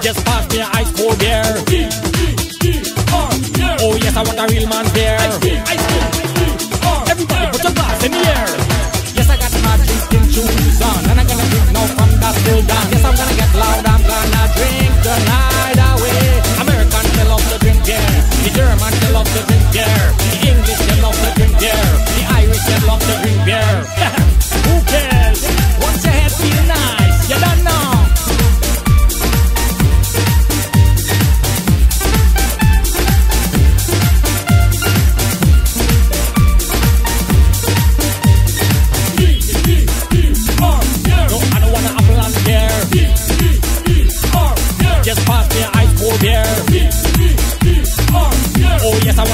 Just pass me ice cold beer. Oh yes, I want a real man beer. Just pass me ice cold beer. Oh yes, I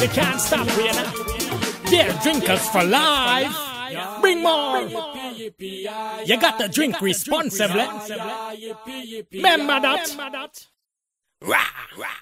We can't stop Rihanna. They're drinkers for life. Bring more. You got to drink responsibly. Remember that. Rah, rah.